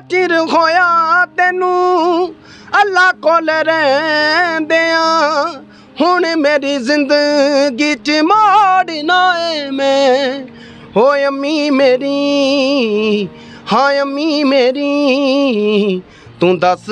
ਚਿਰ ਹੋਇਆ ਤੈਨੂੰ, ਅੱਲਾ ਕੋਲ ਰਹਿੰਦਿਆਂ। ਹੁਣ ਮੇਰੀ ਜ਼ਿੰਦਗੀ ਚ ਮਾੜਨਾ ਏ ਮੈਂ। ਹੋ ਅੰਮੀ ਮੇਰੀ ਹਾਂ ਅੰਮੀ ਮੇਰੀ, ਤੂੰ ਦੱਸ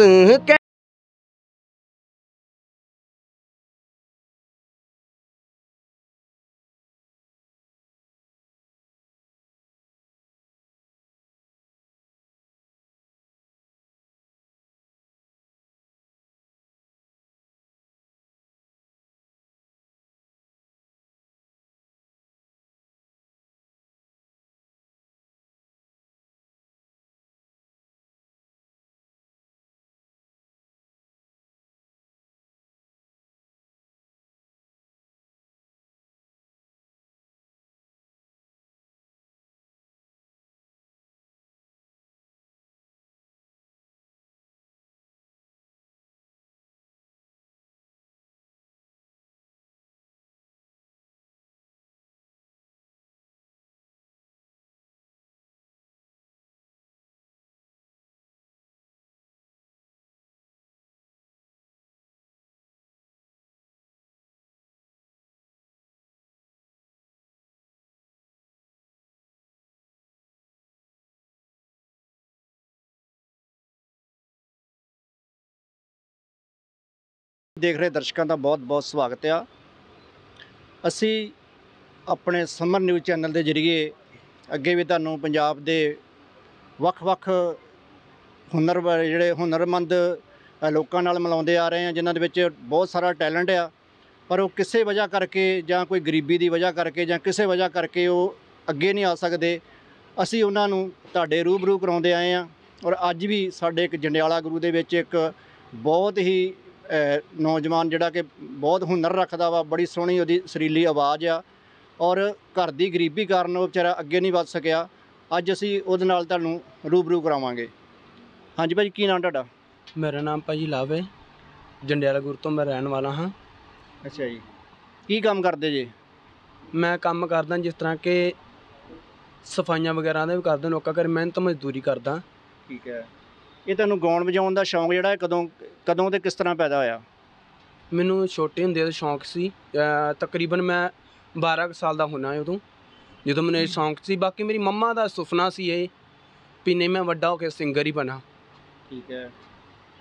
ਦੇਖ ਰਹੇ ਦਰਸ਼ਕਾਂ ਦਾ ਬਹੁਤ-ਬਹੁਤ ਸਵਾਗਤ ਆ। ਅਸੀਂ ਆਪਣੇ ਸਮਰ ਨਿਊਜ਼ ਚੈਨਲ ਦੇ ਜ਼ਰੀਏ ਅੱਗੇ ਵੀ ਤੁਹਾਨੂੰ ਪੰਜਾਬ ਦੇ ਵੱਖ-ਵੱਖ ਹੁਨਰ ਵਾਲੇ ਜਿਹੜੇ ਹੁਨਰਮੰਦ ਲੋਕਾਂ ਨਾਲ ਮਿਲਾਉਂਦੇ ਆ ਰਹੇ ਆ, ਜਿਨ੍ਹਾਂ ਦੇ ਵਿੱਚ ਬਹੁਤ ਸਾਰਾ ਟੈਲੈਂਟ ਆ। ਪਰ ਉਹ ਕਿਸੇ ਵਜ੍ਹਾ ਕਰਕੇ ਜਾਂ ਕੋਈ ਗਰੀਬੀ ਦੀ ਵਜ੍ਹਾ ਕਰਕੇ ਜਾਂ ਕਿਸੇ ਵਜ੍ਹਾ ਕਰਕੇ ਉਹ ਅੱਗੇ ਨਹੀਂ ਆ ਸਕਦੇ। ਅਸੀਂ ਉਹਨਾਂ ਨੂੰ ਤੁਹਾਡੇ ਰੂਬਰੂ ਕਰਾਉਂਦੇ ਆਏ ਆ। ਔਰ ਅੱਜ ਵੀ ਸਾਡੇ ਇੱਕ ਜੰਡਿਆਲਾ ਗੁਰੂ ਦੇ ਵਿੱਚ ਇੱਕ ਬਹੁਤ ਹੀ ਨੌਜਵਾਨ ਜਿਹੜਾ ਕਿ ਬਹੁਤ ਹੁਨਰ ਰੱਖਦਾ ਵਾ ਬੜੀ ਸੋਹਣੀ ਉਹਦੀ ਸੁਰੀਲੀ ਆਵਾਜ਼ ਆ ਔਰ ਘਰ ਦੀ ਗਰੀਬੀ ਕਾਰਨ ਉਹ ਵਿਚਾਰਾ ਅੱਗੇ ਨਹੀਂ ਵੱਧ ਸਕਿਆ। ਅੱਜ ਅਸੀਂ ਉਹਦੇ ਨਾਲ ਤੁਹਾਨੂੰ ਰੂਬਰੂ ਕਰਾਵਾਂਗੇ। ਹਾਂਜੀ ਭਾਜੀ ਕੀ ਨਾਮ ਤੁਹਾਡਾ? ਮੇਰਾ ਨਾਮ ਭਾਜੀ ਲਵ ਹੈ ਜੰਡਿਆਲਾ ਗੁਰ ਤੋਂ ਮੈਂ ਰਹਿਣ ਵਾਲਾ ਹਾਂ। ਅੱਛਾ ਜੀ। ਕੀ ਕੰਮ ਕਰਦੇ ਜੇ? ਮੈਂ ਕੰਮ ਕਰਦਾ ਜਿਸ ਤਰ੍ਹਾਂ ਕਿ ਸਫਾਈਆਂ ਵਗੈਰਾ ਦਾ ਵੀ ਕਰਦਾ ਲੋਕਾਂ ਘਰ ਮਿਹਨਤ ਮਜ਼ਦੂਰੀ ਕਰਦਾ। ਠੀਕ ਹੈ। ਇਹ ਤੁਹਾਨੂੰ ਗਾਉਣ ਵਜਾਉਣ ਦਾ ਸ਼ੌਂਕ ਜਿਹੜਾ ਹੈ ਕਦੋਂ ਕਦੋਂ ਤੇ ਕਿਸ ਤਰ੍ਹਾਂ ਪੈਦਾ ਹੋਇਆ? ਮੈਨੂੰ ਛੋਟੇ ਹੁੰਦੇ ਦਾ ਸ਼ੌਂਕ ਸੀ ਤਕਰੀਬਨ ਮੈਂ 12 ਕੁ ਸਾਲ ਦਾ ਹੋਣਾ ਉਦੋਂ ਜਦੋਂ ਮੈਨੂੰ ਇਹ ਸ਼ੌਂਕ ਸੀ। ਬਾਕੀ ਮੇਰੀ ਮੰਮਾ ਦਾ ਸੁਪਨਾ ਸੀ ਇਹ ਵੀ ਨਹੀਂ ਮੈਂ ਵੱਡਾ ਹੋ ਕੇ ਸਿੰਗਰ ਹੀ ਬਣਾ। ਠੀਕ ਹੈ।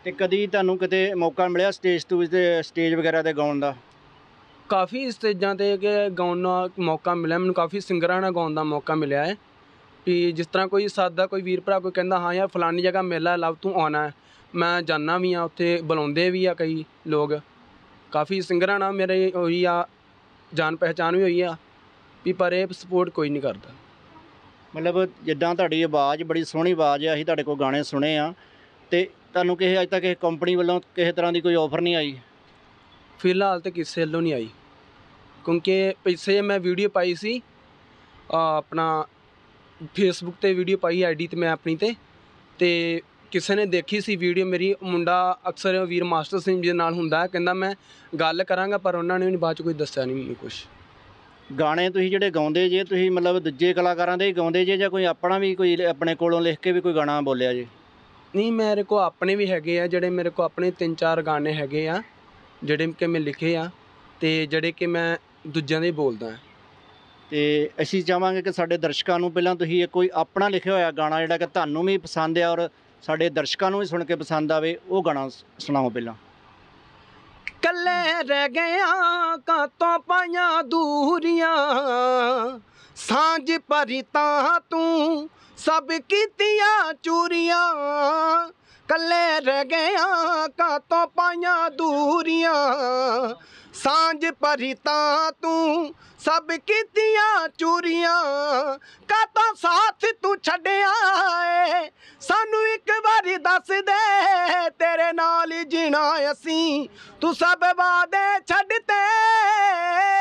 ਤੇ ਕਦੀ ਤੁਹਾਨੂੰ ਕਿਤੇ ਮੌਕਾ ਮਿਲਿਆ ਸਟੇਜ ਤੋਂ ਤੇ ਸਟੇਜ ਵਗੈਰਾ ਤੇ ਗਾਉਣ ਦਾ? ਕਾਫੀ ਸਟੇਜਾਂ ਤੇ ਕਿ ਗਾਉਣ ਦਾ ਮੌਕਾ ਮਿਲਿਆ। ਮੈਨੂੰ ਕਾਫੀ ਸਿੰਗਰਾਂ ਨਾਲ ਗਾਉਣ ਦਾ ਮੌਕਾ ਮਿਲਿਆ ਹੈ। ਵੀ ਜਿਸ ਤਰ੍ਹਾਂ ਕੋਈ ਸਾਦਾ ਕੋਈ ਵੀਰ ਭਰਾ ਕੋਈ ਕਹਿੰਦਾ ਹਾਂ ਯਾਰ ਫਲਾਨੀ ਜਗ੍ਹਾ ਮੇਲਾ ਲਵ ਤੂੰ ਆਉਣਾ ਹੈ। ਮੈਂ ਜਾਣਾ ਵੀ ਆ ਉੱਥੇ ਬੁਲਾਉਂਦੇ ਵੀ ਆ ਕਈ ਲੋਕ। ਕਾਫੀ ਸਿੰਗਰਾਂ ਨਾਲ ਮੇਰੇ ਹੋਈ ਆ ਜਾਣ ਪਹਿਚਾਨ ਵੀ ਹੋਈ ਆ ਵੀ ਪਰ ਇਹ ਸਪੋਰਟ ਕੋਈ ਨਹੀਂ ਕਰਦਾ। ਮਤਲਬ ਜਿੱਦਾਂ ਤੁਹਾਡੀ ਆਵਾਜ਼ ਬੜੀ ਸੋਹਣੀ ਆਵਾਜ਼ ਆ ਅਸੀਂ ਤੁਹਾਡੇ ਕੋਲ ਗਾਣੇ ਸੁਣੇ ਆ ਤੇ ਤੁਹਾਨੂੰ ਕਿਸੇ ਅੱਜ ਤੱਕ ਕਿਸੇ ਕੰਪਨੀ ਵੱਲੋਂ ਕਿਸੇ ਤਰ੍ਹਾਂ ਦੀ ਕੋਈ ਆਫਰ ਨਹੀਂ ਆਈ? ਫਿਲਹਾਲ ਤੇ ਕਿਸੇ ਵੱਲੋਂ ਨਹੀਂ ਆਈ। ਕਿਉਂਕਿ ਪਿੱਛੇ ਮੈਂ ਵੀਡੀਓ ਪਾਈ ਸੀ ਆ, ਆਪਣਾ ਫੇਸਬੁੱਕ ਤੇ ਵੀਡੀਓ ਪਾਈ ਆਈਡੀ ਤੇ ਮੈਂ ਆਪਣੀ ਤੇ। ਤੇ ਕਿਸੇ ਨੇ ਦੇਖੀ ਸੀ ਵੀਡੀਓ ਮੇਰੀ ਮੁੰਡਾ ਅਕਸਰ ਵੀਰ ਮਾਸਟਰ ਸਿੰਘ ਜੀ ਦੇ ਨਾਲ ਹੁੰਦਾ ਹੈ, ਕਹਿੰਦਾ ਮੈਂ ਗੱਲ ਕਰਾਂਗਾ ਪਰ ਉਹਨਾਂ ਨੇ ਵੀ ਬਾਅਦ ਚ ਕੋਈ ਦੱਸਿਆ ਨਹੀਂ ਮੈਨੂੰ ਕੁਝ ਗਾਣੇ ਤੁਸੀਂ ਜਿਹੜੇ ਗਾਉਂਦੇ ਜੇ ਤੁਸੀਂ ਮਤਲਬ ਦੂਜੇ ਕਲਾਕਾਰਾਂ ਦੇ ਹੀ ਗਾਉਂਦੇ ਜੇ ਜਾਂ ਕੋਈ ਆਪਣਾ ਵੀ ਕੋਈ ਆਪਣੇ ਕੋਲੋਂ ਲਿਖ ਕੇ ਵੀ ਕੋਈ ਗਾਣਾ ਬੋਲਿਆ ਜੇ? ਨਹੀਂ ਮੇਰੇ ਕੋ ਆਪਣੇ ਵੀ ਹੈਗੇ ਆ ਜਿਹੜੇ ਮੇਰੇ ਕੋ ਆਪਣੇ ਤਿੰਨ ਚਾਰ ਗਾਣੇ ਹੈਗੇ ਆ ਜਿਹੜੇ ਕਿ ਮੈਂ ਲਿਖੇ ਆ ਤੇ ਜਿਹੜੇ ਕਿ ਮੈਂ ਦੂਜਿਆਂ ਦੇ ਬੋਲਦਾ ਹਾਂ। ਤੇ ਅਸੀਂ ਚਾਹਾਂਗੇ ਕਿ ਸਾਡੇ ਦਰਸ਼ਕਾਂ ਨੂੰ ਪਹਿਲਾਂ ਤੁਸੀਂ ਇਹ ਕੋਈ ਆਪਣਾ ਲਿਖਿਆ ਹੋਇਆ ਗਾਣਾ ਜਿਹੜਾ ਕਿ ਤੁਹਾਨੂੰ ਵੀ ਪਸੰਦ ਆ ਔਰ ਸਾਡੇ ਦਰਸ਼ਕਾਂ ਨੂੰ ਵੀ ਸੁਣ ਕੇ ਪਸੰਦ ਆਵੇ, ਉਹ ਗਾਣਾ ਸੁਣਾਓ ਪਹਿਲਾਂ। ਕੱਲੇ ਰਹਿ ਗਿਆ ਕਾਤੋਂ ਪਾਈਆਂ ਦੂਰੀਆਂ? ਸਾਂਝ ਭਰੀ ਤਾਂ ਤੂੰ ਸਭ ਕੀਤੀਆਂ ਚੂਰੀਆਂ। ਕੱਲੇ ਰਹਿ ਗਿਆ ਕਾਤੋਂ ਪਾਈਆਂ ਦੂਰੀਆਂ? ਸਾਂਝ ਭਰੀ ਤਾਂ ਤੂੰ ਸਭ ਕੀਤੀਆਂ ਚੂਰੀਆਂ ਕਾਤੋਂ ਸਾਥ ਤੂੰ ਛੱਡਿਆ ਏ। ਸਾਨੂੰ ਇੱਕ ਵਾਰੀ ਦੱਸ ਦੇ, ਤੇਰੇ ਨਾਲ ਹੀ ਜੀਣਾ ਅਸੀਂ। ਤੂੰ ਸਭ ਵਾਦੇ ਛੱਡਤੇ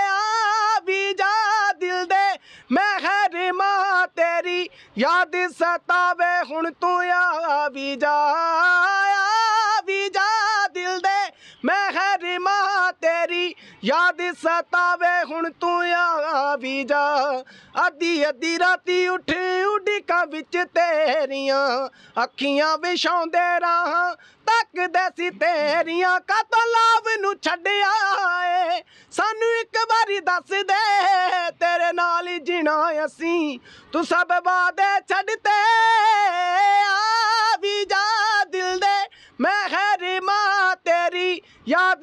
ਆ ਵੀ ਜਾ ਦਿਲ ਦੇ ਮੈਂ ਹੈ ਮਾਂ ਤੇਰੀ। ਯਾਦ ਸਤਾਵੇ ਹੁਣ ਤੂੰ, ਆ ਵੀ ਜਾ ਯਾਦ ਸਤਾਵੇ, ਹੁਣ ਤੂੰ ਆ ਵੀ ਜਾ। ਅੱਧੀ ਅੱਧੀ ਰਾਤੀ ਉੱਠ ਉਡੀਕਾਂ ਵਿੱਚ ਤੇਰੀਆਂ। ਅੱਖੀਆਂ ਵਿਛਾਉਂਦੇ ਰਾਹਾਂ, ਤੱਕਦੇ ਸੀ ਤੇਰੀਆਂ। ਕਾਤੋਂ ਲਾਭ ਨੂੰ ਛੱਡਿਆ ਏ? ਸਾਨੂੰ ਇੱਕ ਵਾਰੀ ਦੱਸ ਦੇ, ਤੇਰੇ ਨਾਲ ਹੀ ਜਿਣਾ ਅਸੀਂ। ਤੂੰ ਸਭ ਵਾਦੇ ਛੱਡਤੇ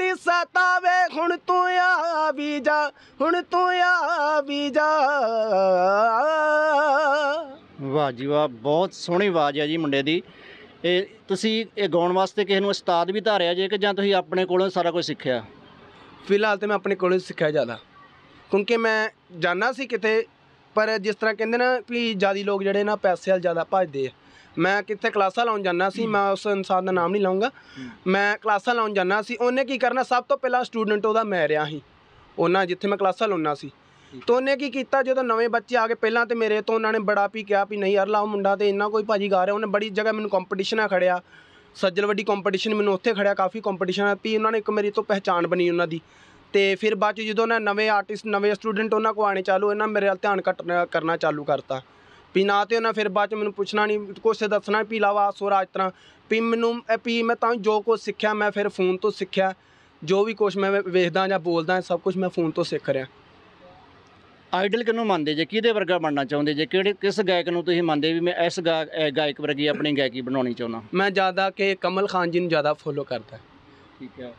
ਯਾਦ ਸਤਾਵੇ ਹੁਣ ਤੂੰ ਆ ਵੀ ਜਾ ਹੁਣ ਤੂੰ ਆ ਵੀ ਜਾ। ਵਾਹ ਜੀ ਵਾਹ ਬਹੁਤ ਸੋਹਣੀ ਆਵਾਜ਼ ਹੈ ਜੀ ਮੁੰਡੇ ਦੀ। ਇਹ ਤੁਸੀਂ ਇਹ ਗਾਉਣ ਵਾਸਤੇ ਕਿਸੇ ਨੂੰ ਉਸਤਾਦ ਵੀ ਧਾਰਿਆ ਜੇ ਕਿ ਜਾਂ ਤੁਸੀਂ ਆਪਣੇ ਕੋਲੋਂ ਸਾਰਾ ਕੁਝ ਸਿੱਖਿਆ? ਫਿਲਹਾਲ ਤੇ ਮੈਂ ਆਪਣੇ ਕੋਲੋਂ ਸਿੱਖਿਆ ਜ਼ਿਆਦਾ। ਕਿਉਂਕਿ ਮੈਂ ਜਾਣਾ ਸੀ ਕਿਤੇ ਪਰ ਜਿਸ ਤਰ੍ਹਾਂ ਕਹਿੰਦੇ ਨਾ ਵੀ ਜਿਆਦੀ ਲੋਕ ਜਿਹੜੇ ਨਾ ਪੈਸੇ ਵੱਲ ਜ਼ਿਆਦਾ ਭੱਜਦੇ ਆ। ਮੈਂ ਕਿੱਥੇ ਕਲਾਸਾਂ ਲਾਉਣ ਜਾਣਾ ਸੀ ਮੈਂ ਉਸ ਇਨਸਾਨ ਦਾ ਨਾਮ ਨਹੀਂ ਲਵਾਂਗਾ ਮੈਂ ਕਲਾਸਾਂ ਲਾਉਣ ਜਾਣਾ ਸੀ ਉਹਨੇ ਕੀ ਕਰਨਾ ਸਭ ਤੋਂ ਪਹਿਲਾਂ ਸਟੂਡੈਂਟ ਉਹਦਾ ਮੈਂ ਰਿਹਾ ਸੀ। ਉਹਨਾਂ ਜਿੱਥੇ ਮੈਂ ਕਲਾਸਾਂ ਲਾਉਣਾ ਸੀ। ਤਾਂ ਉਹਨੇ ਕੀ ਕੀਤਾ ਜਦੋਂ ਨਵੇਂ ਬੱਚੇ ਆ ਗਏ ਪਹਿਲਾਂ ਤੇ ਮੇਰੇ ਤੋਂ ਉਹਨਾਂ ਨੇ ਬੜਾ ਵੀ ਕਿਹਾ ਵੀ ਨਹੀਂ ਯਾਰ ਲਾਓ ਮੁੰਡਾ ਤੇ ਇੰਨਾ ਕੋਈ ਭਾਜੀ ਗਾ ਰਿਹਾ ਉਹਨੇ ਬੜੀ ਜਗ੍ਹਾ ਮੈਨੂੰ ਕੰਪੀਟੀਸ਼ਨ ਆ ਖੜਿਆ। ਸੱਜਲ ਵੱਡੀ ਕੰਪੀਟੀਸ਼ਨ ਮੈਨੂੰ ਉੱਥੇ ਖੜਿਆ ਕਾਫੀ ਕੰਪੀਟੀਸ਼ਨ ਆ ਵੀ ਉਹਨਾਂ ਨੇ ਇੱਕ ਮੇਰੀ ਤੋਂ ਪਹਿਚਾਣ ਬਣੀ ਉਹਨਾਂ ਦੀ। ਤੇ ਫਿਰ ਬਾਅਦ ਚ ਜਦੋਂ ਨਾ ਨਵੇਂ ਆਰਟਿਸਟ ਨਵੇਂ ਸਟੂਡੈਂਟ ਉਹਨਾਂ ਕੋ ਆਣੇ ਚਾਲੂ ਇਹਨਾਂ ਮੇਰੇ ਵੱਲ ਧਿਆਨ ਘਟਣਾ ਕਰਨਾ ਚਾਲੂ ਕਰਤਾ। ਵੀ ਨਾ ਤੇ ਉਹਨਾਂ ਫਿਰ ਬਾਅਦ ਚ ਮੈਨੂੰ ਪੁੱਛਣਾ ਨਹੀਂ ਕੁਛ ਦੱਸਣਾ ਵੀ ਲਾਵਾ ਸੋਰਾ ਇਸ ਤਰ੍ਹਾਂ। ਵੀ ਮੈਨੂੰ ਇਹ ਵੀ ਮੈਂ ਤਾਂ ਜੋ ਕੁਝ ਸਿੱਖਿਆ ਮੈਂ ਫਿਰ ਫੋਨ ਤੋਂ ਸਿੱਖਿਆ। ਜੋ ਵੀ ਕੁਝ ਮੈਂ ਵੇਖਦਾ ਜਾਂ ਬੋਲਦਾ ਸਭ ਕੁਝ ਮੈਂ ਫੋਨ ਤੋਂ ਸਿੱਖ ਰਿਹਾ। ਆਈਡਲ ਕਿਹਨੂੰ ਮੰਨਦੇ? ਜੇ ਕਿਹਦੇ ਵਰਗਾ ਬਣਨਾ ਚਾਹੁੰਦੇ? ਜੇ ਕਿਹੜੇ ਕਿਸ ਗਾਇਕ ਨੂੰ ਤੁਸੀਂ ਮੰਨਦੇ ਵੀ ਮੈਂ ਇਸ ਗਾਇਕ ਵਰਗੀ ਆਪਣੀ ਗਾਇਕੀ ਬਣਾਉਣੀ ਚਾਹੁੰਦਾ? ਮੈਂ ਜ਼ਿਆਦਾ ਕਿ ਕਮਲ ਖਾਨ ਜੀ ਨੂੰ ਜ਼ਿਆਦਾ ਫੋਲੋ ਕਰਦਾ। ਠੀਕ ਹੈ।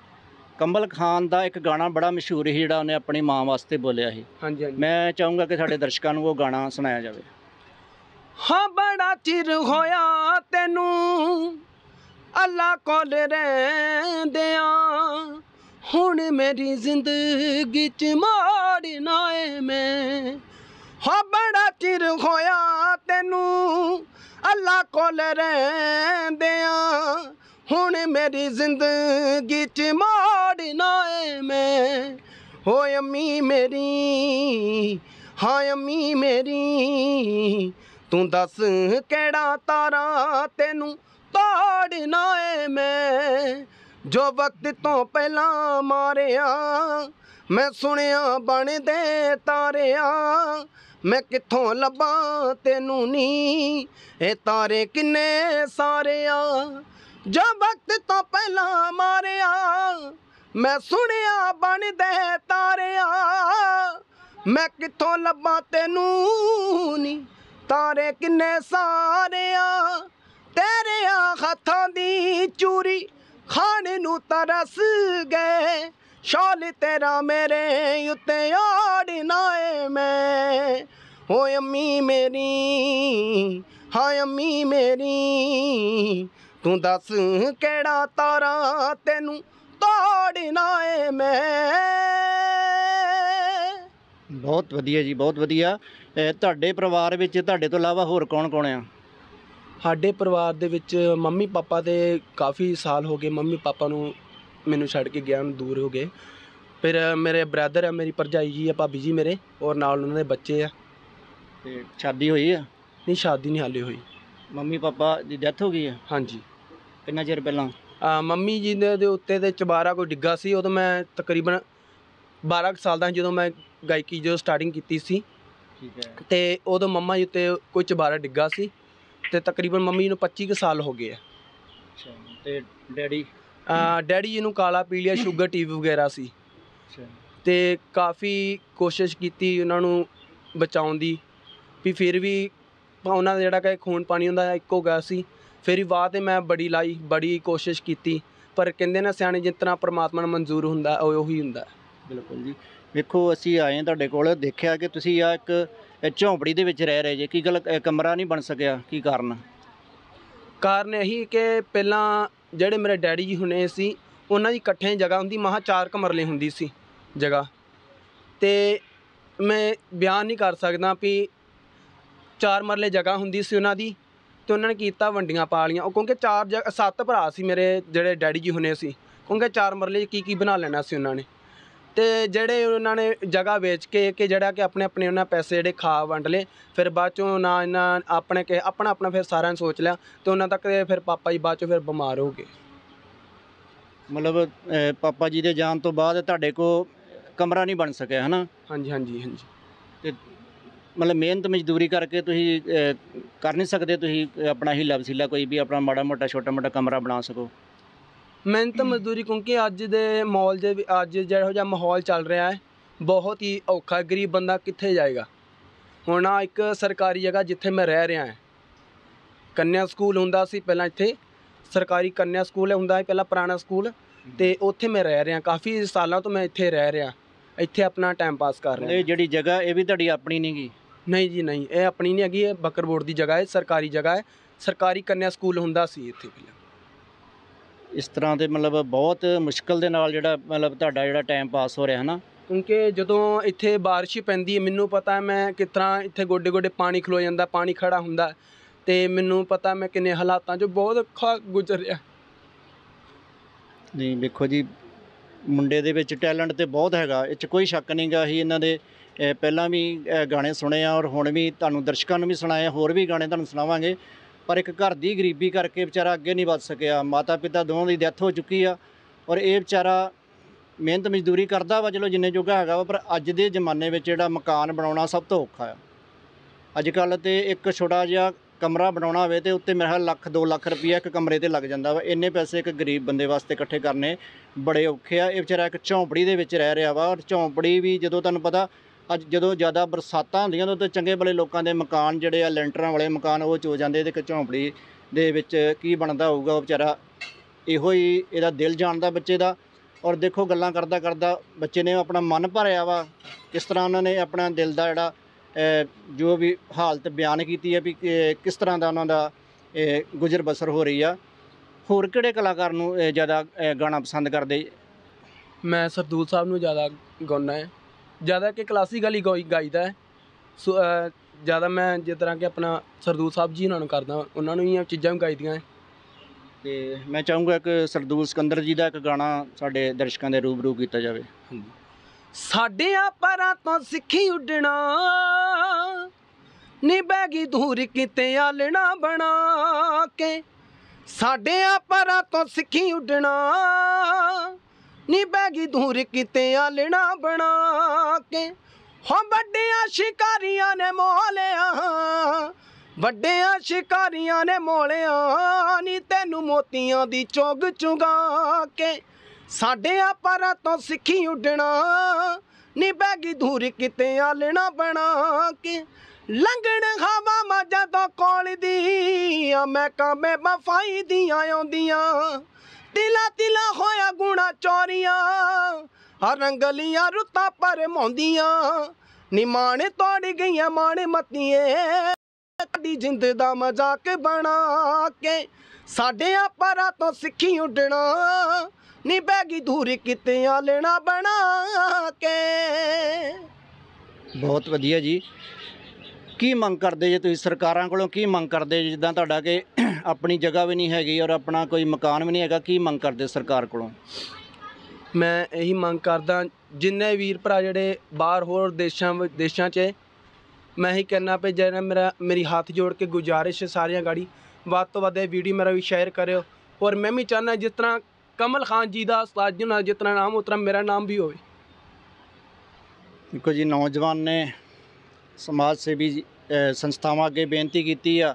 ਕੰਬਲ ਖਾਨ ਦਾ ਇੱਕ ਗਾਣਾ ਬੜਾ ਮਸ਼ਹੂਰ ਸੀ ਜਿਹੜਾ ਉਹਨੇ ਆਪਣੀ ਮਾਂ ਵਾਸਤੇ ਬੋਲਿਆ ਸੀ। ਹਾਂਜੀ ਹਾਂਜੀ। ਮੈਂ ਚਾਹੂੰਗਾ ਕਿ ਸਾਡੇ ਦਰਸ਼ਕਾਂ ਨੂੰ ਉਹ ਗਾਣਾ ਸੁਣਾਇਆ ਜਾਵੇ। ਹਾਂ, ਬੜਾ ਚਿਰ ਹੋਇਆ ਤੈਨੂੰ। ਅੱਲਾ ਕੋਲ ਰਹਿੰਦਿਆਂ, ਹੁਣ ਮੇਰੀ ਜ਼ਿੰਦਗੀ ਚ ਮੋੜਨਾ ਏ ਮੈਂ। ਹਾਂ, ਬੜਾ ਚਿਰ ਹੋਇਆ ਤੈਨੂੰ, ਅੱਲਾ ਕੋਲ ਰਹਿੰਦਿਆਂ, ਹੁਣ ਮੇਰੀ ਜ਼ਿੰਦਗੀ ਚ ਮਾੜਨਾ ਏ ਮੈਂ। ਹੋਏ ਅੰਮੀ ਮੇਰੀ, ਹਾਂ, ਅੰਮੀ ਮੇਰੀ ਤੂੰ ਦੱਸ ਕਿਹੜਾ ਤਾਰਾ ਤੈਨੂੰ ਤੋੜਨਾ ਏ ਮੈਂ? ਜੋ ਵਕਤ ਤੋਂ ਪਹਿਲਾਂ ਮਾਰਿਆ, ਮੈਂ ਸੁਣਿਆ ਬਣਦੇ ਤਾਰਿਆ। ਮੈਂ ਕਿੱਥੋਂ ਲੱਭਾਂ ਤੈਨੂੰ ਨੀ? ਇਹ ਤਾਰੇ ਕਿੰਨੇ ਸਾਰੇ ਆ ਜੋ ਵਕਤ ਤੋਂ ਪਹਿਲਾਂ ਮਾਰਿਆ, ਮੈਂ ਸੁਣਿਆ ਬਣਦੇ ਤਾਰਿਆ। ਮੈਂ ਕਿੱਥੋਂ ਲੱਭਾਂ ਤੈਨੂੰ ਤਾਰੇ ਕਿੰਨੇ ਸਾਰੇ ਆ ਤੇਰੇ ਹੱਥਾਂ ਦੀ ਚੂਰੀ ਖਾਣ ਨੂੰ ਤਰਸ ਗਏ। ਸ਼ਾਲ ਤੇਰਾ ਮੇਰੇ ਉੱਤੇ ਆੜਨਾ ਏ ਮੈਂ। ਓ ਅੰਮੀ ਮੇਰੀ ਹਾਂ ਅੰਮੀ ਮੇਰੀ, ਤੂੰ ਦੱਸ ਕਿਹੜਾ ਤਾਰਾ ਤੈਨੂੰ ਤੋੜਨਾ ਏ ਮੈਂ। ਬਹੁਤ ਵਧੀਆ ਜੀ ਬਹੁਤ ਵਧੀਆ। ਅਹ ਤੁਹਾਡੇ ਪਰਿਵਾਰ ਵਿੱਚ ਤੁਹਾਡੇ ਤੋਂ ਇਲਾਵਾ ਹੋਰ ਕੌਣ ਕੌਣ ਆ? ਸਾਡੇ ਪਰਿਵਾਰ ਦੇ ਵਿੱਚ ਮੰਮੀ ਪਾਪਾ ਦੇ ਕਾਫੀ ਸਾਲ ਹੋ ਗਏ। ਮੰਮੀ ਪਾਪਾ ਨੂੰ ਮੈਨੂੰ ਛੱਡ ਕੇ ਗਿਆ ਨੂੰ ਦੂਰ ਹੋ ਗਏ। ਫਿਰ ਮੇਰੇ ਬ੍ਰਦਰ ਆ ਮੇਰੀ ਭਰਜਾਈ ਜੀ ਆ ਭਾਬੀ ਜੀ ਮੇਰੇ ਔਰ ਨਾਲ ਉਹਨਾਂ ਦੇ ਬੱਚੇ ਆ। ਤੇ ਸ਼ਾਦੀ ਹੋਈ ਆ? ਨਹੀਂ ਸ਼ਾਦੀ ਨਹੀਂ ਹਾਲੇ ਹੋਈ। ਮੰਮੀ ਪਾਪਾ ਦੀ ਡੈਥ ਹੋ ਗਈ ਆ? ਹਾਂਜੀ। ਕਿੰਨਾ ਚਿਰ ਪਹਿਲਾਂ? ਮੰਮੀ ਜੀ ਦੇ ਦੇ ਉੱਤੇ ਤੇ ਚਬਾਰਾ ਕੋਈ ਡਿੱਗਾ ਸੀ ਉਦੋਂ ਮੈਂ ਤਕਰੀਬਨ 12 ਕੁ ਸਾਲ ਦਾ ਸੀ ਜਦੋਂ ਮੈਂ ਗਾਇਕੀ ਜੋ ਸਟਾਰਟਿੰਗ ਕੀਤੀ ਸੀ। ਠੀਕ ਹੈ। ਤੇ ਉਦੋਂ ਮੰਮਾ ਜੀ ਉੱਤੇ ਕੋਈ ਚਬਾਰਾ ਡਿੱਗਾ ਸੀ ਤੇ ਤਕਰੀਬਨ ਮੰਮੀ ਨੂੰ 25 ਕੁ ਸਾਲ ਹੋ ਗਏ ਆ। ਅੱਛਾ ਤੇ ਡੈਡੀ? ਆ ਡੈਡੀ ਜੀ ਨੂੰ ਕਾਲਾ ਪੀਲੀਆ ਸ਼ੂਗਰ ਟੀਵੀ ਵਗੈਰਾ ਸੀ। ਅੱਛਾ ਤੇ ਕਾਫੀ ਕੋਸ਼ਿਸ਼ ਕੀਤੀ ਉਹਨਾਂ ਨੂੰ ਬਚਾਉਣ ਦੀ ਵੀ ਫਿਰ ਵੀ ਉਹਨਾਂ ਦਾ ਜਿਹੜਾ ਕਿ ਖੂਨ ਪਾਣੀ ਹੁੰਦਾ ਇੱਕੋ ਗਿਆ ਸੀ। ਫਿਰ ਵੀ ਬਾਅਦ ਤੇ ਮੈਂ ਬੜੀ ਲਾਈ ਬੜੀ ਕੋਸ਼ਿਸ਼ ਕੀਤੀ। ਪਰ ਕਹਿੰਦੇ ਨਾ ਸਿਆਣੇ ਤਰ੍ਹਾਂ ਪ੍ਰਮਾਤਮਾ ਨੂੰ ਮਨਜ਼ੂਰ ਹੁੰਦਾ ਉਹ ਉਹੀ ਹੁੰਦਾ। ਬਿਲਕੁਲ ਜੀ। ਵੇਖੋ, ਅਸੀਂ ਆਏ ਹਾਂ ਤੁਹਾਡੇ ਕੋਲ, ਦੇਖਿਆ ਕਿ ਤੁਸੀਂ ਆ ਇੱਕ, ਇਹ ਝੌਂਪੜੀ ਦੇ ਵਿੱਚ ਰਹਿ ਰਹੇ ਜੇ। ਕੀ ਗੱਲ, ਇਹ ਕਮਰਾ ਨਹੀਂ ਬਣ ਸਕਿਆ? ਕੀ ਕਾਰਨ? ਕਾਰਨ ਇਹੀ ਕਿ ਪਹਿਲਾਂ ਜਿਹੜੇ ਮੇਰੇ ਡੈਡੀ ਜੀ ਹੁਣੇ ਸੀ, ਉਹਨਾਂ ਦੀ ਇਕੱਠੇ ਜਗ੍ਹਾ ਹੁੰਦੀ, ਮਹਾ ਚਾਰ ਕਮਰਲੇ ਹੁੰਦੀ ਸੀ ਜਗ੍ਹਾ। ਤੇ ਮੈਂ ਬਿਆਨ ਨਹੀਂ ਕਰ ਸਕਦਾ ਵੀ ਚਾਰ ਮਰਲੇ ਜਗ੍ਹਾ ਹੁੰਦੀ ਸੀ ਉਹਨਾਂ ਦੀ, ਤੇ ਉਹਨਾਂ ਨੇ ਕੀਤਾ ਵੰਡੀਆਂ ਪਾ ਲੀਆਂ ਉਹ ਕਿਉਂਕਿ ਚਾਰ ਜਗ- ਸੱਤ ਭਰਾ ਸੀ ਮੇਰੇ, ਜਿਹੜੇ ਡੈਡੀ ਜੀ ਹੁਣੇ ਸੀ। ਕਿਉਂਕਿ ਚਾਰ ਮਰਲੇ ਕੀ ਕੀ ਬਣਾ ਲੈਣਾ ਸੀ ਉਹਨਾਂ ਨੇ। ਤੇ ਜਿਹੜੇ ਉਹਨਾਂ ਨੇ ਜਗ੍ਹਾ ਵੇਚ ਕੇ ਕਿ ਜਿਹੜਾ ਕਿ ਆਪਣੇ ਆਪਣੇ ਉਹਨਾਂ ਪੈਸੇ ਜਿਹੜੇ ਖਾ ਵੰਡ ਲਏ ਫਿਰ ਬਾਅਦ ਚੋਂ ਨਾ ਇਹਨਾਂ ਆਪਣੇ ਕਿ ਆਪਣਾ ਆਪਣਾ ਫਿਰ ਸਾਰਿਆਂ ਨੇ ਸੋਚ ਲਿਆ ਤੇ ਉਹਨਾਂ ਤੱਕ ਫਿਰ ਪਾਪਾ ਜੀ ਬਾਅਦ ਚੋਂ ਫਿਰ ਬਿਮਾਰ ਹੋ ਗਏ। ਮਤਲਬ ਪਾਪਾ ਜੀ ਦੇ ਜਾਣ ਤੋਂ ਬਾਅਦ ਤੁਹਾਡੇ ਕੋ ਕਮਰਾ ਨਹੀਂ ਬਣ ਸਕਿਆ ਹਨਾ? ਹਾਂਜੀ ਹਾਂਜੀ ਹਾਂਜੀ। ਤੇ ਮਤਲਬ ਮਿਹਨਤ ਮਜ਼ਦੂਰੀ ਕਰਕੇ ਤੁਸੀਂ ਕਰ ਨਹੀਂ ਸਕਦੇ ਤੁਸੀਂ ਆਪਣਾ ਹੀਲਾ ਵਸੀਲਾ ਕੋਈ ਵੀ ਆਪਣਾ ਮਾੜਾ ਮੋਟਾ ਛੋਟਾ ਮੋਟਾ ਕਮਰਾ ਬਣਾ ਸਕੋ? ਮਿਹਨਤ ਮਜ਼ਦੂਰੀ ਕਿਉਂਕਿ ਅੱਜ ਦੇ ਮਾਹੌਲ ਦੇ ਅੱਜ ਜਿਹੋ ਜਿਹਾ ਮਾਹੌਲ ਚੱਲ ਰਿਹਾ ਹੈ ਬਹੁਤ ਹੀ ਔਖਾ। ਗਰੀਬ ਬੰਦਾ ਕਿੱਥੇ ਜਾਏਗਾ? ਹੁਣ ਆ ਇੱਕ ਸਰਕਾਰੀ ਜਗ੍ਹਾ ਜਿੱਥੇ ਮੈਂ ਰਹਿ ਰਿਹਾ ਹਾਂ। ਕੰਨਿਆ ਸਕੂਲ ਹੁੰਦਾ ਸੀ ਪਹਿਲਾਂ ਇੱਥੇ। ਸਰਕਾਰੀ ਕੰਨਿਆ ਸਕੂਲ ਹੁੰਦਾ ਸੀ ਪਹਿਲਾਂ ਪੁਰਾਣਾ ਸਕੂਲ। ਤੇ ਉੱਥੇ ਮੈਂ ਰਹਿ ਰਿਹਾ ਕਾਫੀ ਸਾਲਾਂ ਤੋਂ ਮੈਂ ਇੱਥੇ ਰਹਿ ਰਿਹਾ। ਇੱਥੇ ਆਪਣਾ ਟਾਈਮ ਪਾਸ ਕਰ ਰਿਹਾ। ਇਹ ਜਿਹੜੀ ਜਗ੍ਹਾ ਇਹ ਵੀ ਤੁਹਾਡੀ ਆਪਣੀ ਨਹੀਂਗੀ ਨਹੀਂ ਜੀ ਨਹੀਂ। ਇਹ ਆਪਣੀ ਨਹੀਂ ਹੈਗੀ ਇਹ ਬੱਕਰ ਬੋਰਡ ਦੀ ਜਗ੍ਹਾ ਹੈ ਸਰਕਾਰੀ ਜਗ੍ਹਾ ਹੈ। ਸਰਕਾਰੀ ਕੰਨਿਆ ਸਕੂਲ ਹੁੰਦਾ ਸੀ ਇੱਥੇ ਪਹਿਲਾਂ। ਇਸ ਤਰ੍ਹਾਂ ਦੇ ਮਤਲਬ ਬਹੁਤ ਮੁਸ਼ਕਲ ਦੇ ਨਾਲ ਜਿਹੜਾ ਮਤਲਬ ਤੁਹਾਡਾ ਜਿਹੜਾ ਟਾਈਮ ਪਾਸ ਹੋ ਰਿਹਾ ਹਨਾ? ਕਿਉਂਕਿ ਜਦੋਂ ਇੱਥੇ ਬਾਰਿਸ਼ ਪੈਂਦੀ ਹੈ ਮੈਨੂੰ ਪਤਾ ਹੈ ਮੈਂ ਕਿਸ ਤਰ੍ਹਾਂ ਇੱਥੇ ਗੋਡੇ ਗੋਡੇ ਪਾਣੀ ਖਲੋ ਜਾਂਦਾ ਪਾਣੀ ਖੜਾ ਹੁੰਦਾ ਤੇ ਮੈਨੂੰ ਪਤਾ ਮੈਂ ਕਿੰਨੇ ਹਾਲਾਤਾਂ 'ਚ ਬਹੁਤ ਔਖਾ ਗੁਜ਼ਰ ਰਿਹਾ। ਨਹੀਂ ਦੇਖੋ ਜੀ ਮੁੰਡੇ ਦੇ ਵਿੱਚ ਟੈਲੈਂਟ ਤੇ ਬਹੁਤ ਹੈਗਾ ਇਹ 'ਚ ਕੋਈ ਸ਼ੱਕ ਨਹੀਂਗਾ ਅਸੀਂ ਇਹਨਾਂ ਦੇ ਪਹਿਲਾਂ ਵੀ ਗਾਣੇ ਸੁਣੇ ਆ ਔਰ ਹੁਣ ਵੀ ਤੁਹਾਨੂੰ ਦਰਸ਼ਕਾਂ ਨੂੰ ਵੀ ਸੁਣਾਏ ਹੋਰ ਵੀ ਗਾਣੇ ਤੁਹਾਨੂੰ ਸੁਣਾਵਾਂਗੇ। ਪਰ ਇੱਕ ਘਰ ਦੀ ਗਰੀਬੀ ਕਰਕੇ ਵਿਚਾਰਾ ਅੱਗੇ ਨਹੀਂ ਵੱਧ ਸਕਿਆ। ਮਾਤਾ ਪਿਤਾ ਦੋਵਾਂ ਦੀ ਡੈਥ ਹੋ ਚੁੱਕੀ ਆ ਔਰ ਇਹ ਵਿਚਾਰਾ ਮਿਹਨਤ ਮਜ਼ਦੂਰੀ ਕਰਦਾ ਵਾ ਚਲੋ ਜਿੰਨੇ ਜੋਗਾ ਹੈਗਾ ਵਾ, ਪਰ ਅੱਜ ਦੇ ਜ਼ਮਾਨੇ ਵਿੱਚ ਜਿਹੜਾ ਮਕਾਨ ਬਣਾਉਣਾ ਸਭ ਤੋਂ ਔਖਾ ਆ। ਅੱਜ ਕੱਲ ਤੇ ਇੱਕ ਛੋਟਾ ਜਿਹਾ ਕਮਰਾ ਬਣਾਉਣਾ ਹੋਵੇ ਤੇ ਉੱਤੇ ਮੇਰਾ ਲੱਖ 2 ਲੱਖ ਰੁਪਈਆ ਇੱਕ ਕਮਰੇ ਤੇ ਲੱਗ ਜਾਂਦਾ ਵਾ। ਇੰਨੇ ਪੈਸੇ ਇੱਕ ਗਰੀਬ ਬੰਦੇ ਵਾਸਤੇ ਇਕੱਠੇ ਕਰਨੇ ਬੜੇ ਔਖੇ ਆ। ਇਹ ਵਿਚਾਰਾ ਇੱਕ ਝੌਂਪੜੀ ਦੇ ਵਿੱਚ ਰਹਿ ਰਿਹਾ ਵਾ ਔਰ ਝੌਂਪੜੀ ਵੀ ਜਦੋਂ ਤੁਹਾਨੂੰ ਪਤਾ ਅੱਜ ਜਦੋਂ ਜ਼ਿਆਦਾ ਬਰਸਾਤਾਂ ਹੁੰਦੀਆਂ ਉਦੋਂ ਤੇ ਚੰਗੇ ਭਲੇ ਲੋਕਾਂ ਦੇ ਮਕਾਨ ਜਿਹੜੇ ਆ ਲੈਂਟਰਾਂ ਵਾਲੇ ਮਕਾਨ ਉਹ ਚੋ ਜਾਂਦੇ ਤੇ ਇੱਕ ਝੌਂਪੜੀ ਦੇ ਵਿੱਚ ਕੀ ਬਣਦਾ ਹੋਊਗਾ ਉਹ ਵਿਚਾਰਾ ਇਹੋ ਹੀ ਇਹਦਾ ਦਿਲ ਜਾਣਦਾ ਬੱਚੇ ਦਾ। ਔਰ ਦੇਖੋ ਗੱਲਾਂ ਕਰਦਾ ਕਰਦਾ ਬੱਚੇ ਨੇ ਆਪਣਾ ਮਨ ਭਰਿਆ ਵਾ ਕਿਸ ਤਰ੍ਹਾਂ ਉਹਨਾਂ ਨੇ ਆਪਣਾ ਦਿਲ ਦਾ ਜਿਹੜਾ ਜੋ ਵੀ ਹਾਲਤ ਬਿਆਨ ਕੀਤੀ ਹੈ ਵੀ ਕਿ ਕਿਸ ਤਰ੍ਹਾਂ ਦਾ ਉਹਨਾਂ ਦਾ ਇਹ, ਗੁਜ਼ਰ ਬਸਰ ਹੋ ਰਹੀ ਆ। ਹੋਰ ਕਿਹੜੇ ਕਲਾਕਾਰ ਨੂੰ ਇਹ ਜ਼ਿਆਦਾ ਅਹ, ਗਾਣਾ ਪਸੰਦ ਕਰਦੇ? ਮੈਂ ਸਰਦੂਲ ਸਾਹਿਬ ਨੂੰ ਜ਼ਿਆਦਾ ਗਾਉਣਾ ਹੈ। ਜ਼ਿਆਦਾ ਕਿ ਕਲਾਸੀਕਲ ਹੀ ਗਾਈ- ਗਾਈਦਾ ਹੈ। ਸੋ ਜ਼ਿਆਦਾ ਮੈਂ ਜਿਸ ਤਰ੍ਹਾਂ ਕਿ ਆਪਣਾ ਸਰਦੂਲ ਸਾਹਿਬ ਜੀ ਉਹਨਾਂ ਨੂੰ ਕਰਦਾ ਉਹਨਾਂ ਨੂੰ ਹੀ ਇਹ ਚੀਜ਼ਾਂ ਗਾਈਦੀਆਂ ਹੈ। ਤੇ ਮੈਂ ਚਾਹੂੰਗਾ ਕਿ ਸਰਦੂਲ ਸਿਕੰਦਰ ਜੀ ਦਾ ਇੱਕ ਗਾਣਾ ਸਾਡੇ ਦਰਸ਼ਕਾਂ ਦੇ ਰੂਬਰੂ ਕੀਤਾ ਜਾਵੇ। ਸਾਡਿਆਂ ਪਰਾਂ ਤੋਂ ਸਿੱਖੀ ਉੱਡਣਾ ਨੀ ਬੈਗੀ ਦੂਰ ਕਿਤੇ ਆਲਣਾ ਬਣਾ ਕੇ। ਸਾਡਿਆਂ ਪਰਾਂ ਤੋਂ ਸਿੱਖੀ ਉੱਡਣਾ ਨੀ ਬੈਗੀ ਦੂਰ ਕਿਤੇ ਆਲਣਾ ਬਣਾ ਕੇ। ਹੋ, ਵੱਡਿਆਂ ਸ਼ਿਕਾਰੀਆਂ ਨੇ ਮੋਲਿਆ ਵੱਡਿਆਂ ਸ਼ਿਕਾਰੀਆਂ ਨੇ ਮੋਲਿਆ ਨੀ ਤੈਨੂੰ ਮੋਤੀਆਂ ਦੀ ਚੁਗ ਚੁਗਾ ਕੇ। ਸਾਡੇ ਪਰਾਂ ਤੋਂ ਸਿੱਖੀ ਉੱਡਣਾ, ਨੀ ਬੈਗੀ ਦੂਰ ਕਿਤੇ ਆਲਣਾ ਬਣਾ ਕੇ। ਲੰਘਣ ਹਵਾ ਮਾ ਜਦੋਂ ਕੋਲ ਦੀ ਆ ਮੈਂ ਕਾਮੇ ਵਫਾਈ ਦੀਆਂ ਆਉਂਦੀਆਂ ਤਿਲਾ ਤਿਲਾ ਹੋਇਆ ਗੁਣਾ ਚੋਰੀਆਂ ਆ ਰੰਗਲੀਆਂ ਰੁੱਤਾਂ ਪਰ ਮੌਂਦੀਆਂ। ਨੀ ਮਾਣ ਤੋੜ ਗਈਆਂ ਮਾਣ ਮਤੀਏ ਸਾਡੀ ਜਿੰਦ ਦਾ ਮਜ਼ਾਕ ਬਣਾ ਕੇ ਸਾਡੇ ਪਰਾਂ ਤੋਂ ਸਿੱਖੀ ਉੱਡਣਾ। ਨੀ ਬੈਗੀ ਦੂਰ ਕਿਤੇ ਲੈਣਾ ਬਣਾ ਕੇ। ਬਹੁਤ ਵਧੀਆ ਜੀ। ਕੀ ਮੰਗ ਕਰਦੇ ਜੇ ਤੁਸੀਂ? ਸਰਕਾਰਾਂ ਕੋਲੋਂ ਕੀ ਮੰਗ ਕਰਦੇ ਜੇ? ਜਿੱਦਾਂ ਤੁਹਾਡਾ ਕਿ ਆਪਣੀ ਜਗ੍ਹਾ ਵੀ ਨਹੀਂ ਹੈਗੀ ਔਰ ਆਪਣਾ ਕੋਈ ਮਕਾਨ ਵੀ ਨਹੀਂ ਹੈਗਾ ਕੀ ਮੰਗ ਕਰਦੇ ਸਰਕਾਰ ਕੋਲੋਂ? ਮੈਂ ਇਹੀ ਮੰਗ ਕਰਦਾ ਜਿੰਨੇ ਵੀਰ ਭਰਾ ਜਿਹੜੇ ਬਾਹਰ ਹੋਰ ਦੇਸ਼ਾਂ ਵਿੱਚ ਦੇਸ਼ਾਂ 'ਚ ਮੈਂ ਇਹੀ ਕਹਿਣਾ ਪਈ ਜਿਹੜਾ ਮੇਰਾ ਮੇਰੀ ਹੱਥ ਜੋੜ ਕੇ ਗੁਜ਼ਾਰਿਸ਼ ਹੈ ਸਾਰਿਆਂ ਗਾੜੀ ਵੱਧ ਤੋਂ ਵੱਧ ਇਹ ਵੀਡੀਓ ਮੇਰਾ ਵੀ ਸ਼ੇਅਰ ਕਰਿਓ। ਔਰ ਮੈਂ ਵੀ ਚਾਹੁੰਦਾ ਜਿਸ ਤਰ੍ਹਾਂ ਕਮਲ ਖਾਨ ਜੀ ਦਾ ਨਾਲ ਜਿਤਨਾ ਨਾਮ ਉਤਰਾ ਮੇਰਾ ਨਾਮ ਵੀ ਹੋਵੇ। ਦੇਖੋ ਜੀ ਨੌਜਵਾਨ ਨੇ ਸਮਾਜ ਸੇਵੀ ਸੰਸਥਾਵਾਂ ਅੱਗੇ ਬੇਨਤੀ ਕੀਤੀ ਆ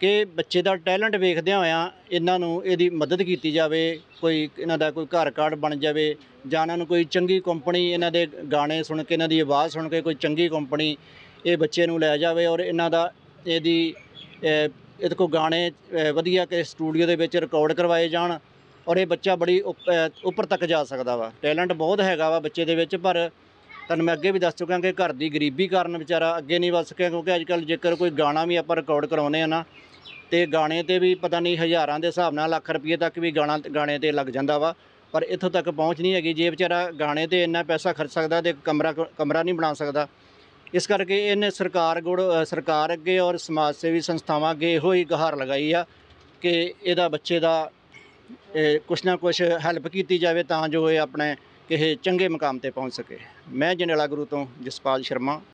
ਕਿ ਬੱਚੇ ਦਾ ਟੈਲੈਂਟ ਵੇਖਦਿਆਂ ਹੋਇਆਂ ਇਹਨਾਂ ਨੂੰ ਇਹਦੀ ਮਦਦ ਕੀਤੀ ਜਾਵੇ, ਕੋਈ ਇਹਨਾਂ ਦਾ ਕੋਈ ਘਰ ਕਾਰਡ ਬਣ ਜਾਵੇ ਜਾਂ ਇਹਨਾਂ ਨੂੰ ਕੋਈ ਚੰਗੀ ਕੰਪਨੀ ਇਹਨਾਂ ਦੇ ਗਾਣੇ ਸੁਣ ਕੇ, ਇਹਨਾਂ ਦੀ ਆਵਾਜ਼ ਸੁਣ ਕੇ ਕੋਈ ਚੰਗੀ ਕੰਪਨੀ ਇਹ ਬੱਚੇ ਨੂੰ ਲੈ ਜਾਵੇ ਔਰ ਇਹਨਾਂ ਦਾ ਇਹਦੀ ਇਹਦੇ ਕੋਲ ਗਾਣੇ ਵਧੀਆ ਕਿ ਸਟੂਡੀਓ ਦੇ ਵਿੱਚ ਰਿਕਾਰਡ ਕਰਵਾਏ ਜਾਣ ਔਰ ਇਹ ਬੱਚਾ ਬੜੀ ਉੱਪ- ਉੱਪਰ ਤੱਕ ਜਾ ਸਕਦਾ ਵਾ। ਟੈਲੈਂਟ ਬਹੁਤ ਹੈਗਾ ਵਾ ਬੱਚੇ ਦੇ ਵਿੱਚ ਪਰ ਤੁਹਾਨੂੰ ਮੈਂ ਅੱਗੇ ਵੀ ਦੱਸ ਚੁੱਕਾ ਕਿ ਘਰ ਦੀ ਗਰੀਬੀ ਕਾਰਨ ਵਿਚਾਰਾ ਅੱਗੇ ਨਹੀਂ ਵੱਧ ਸਕਿਆ, ਕਿਉਂਕਿ ਅੱਜ ਕੱਲ੍ਹ ਜੇਕਰ ਕੋਈ ਗਾਣਾ ਵੀ ਆਪਾਂ ਰਿਕਾਰਡ ਕਰਾਉਂਦੇ ਆ ਨਾ, ਤੇ ਗਾਣੇ ਤੇ ਵੀ ਪਤਾ ਨਹੀਂ ਹਜ਼ਾਰਾਂ ਦੇ ਹਿਸਾਬ ਨਾਲ ਲੱਖ ਰੁਪਏ ਤੱਕ ਵੀ ਗਾਣਾ, ਗਾਣੇ ਤੇ ਲੱਗ ਜਾਂਦਾ ਵਾ, ਪਰ ਇੱਥੋਂ ਤੱਕ ਪਹੁੰਚ ਨਹੀਂ ਹੈਗੀ। ਜੇ ਵਿਚਾਰਾ ਗਾਣੇ ਤੇ ਇੰਨਾ ਪੈਸਾ ਖਰਚ ਸਕਦਾ ਤੇ ਕਮਰਾ ਕਮਰਾ ਨਹੀਂ ਬਣਾ ਸਕਦਾ। ਇਸ ਕਰਕੇ ਇਹਨੇ ਸਰਕਾਰ ਗੁੜ, ਸਰਕਾਰ ਅੱਗੇ ਔਰ ਸਮਾਜ ਸੇਵੀ ਸੰਸਥਾਵਾਂ ਅੱਗੇ ਇਹੋ ਹੀ ਗਹਾਰ ਲਗਾਈ ਆ ਕਿ ਇਹਦਾ ਬੱਚੇ ਦਾ ਕੁਛ ਨਾ ਕੁਛ ਹੈਲਪ ਕੀਤੀ ਜਾਵੇ ਤਾਂ ਜੋ ਇਹ ਆਪਣੇ ਕਿਸੇ ਚੰਗੇ ਮਕਾਮ ਤੇ ਪਹੁੰਚ ਸਕੇ। ਮੈਂ ਜਨੇਲਾ ਗੁਰੂ ਤੋਂ ਜਸਪਾਲ ਸ਼ਰਮਾ।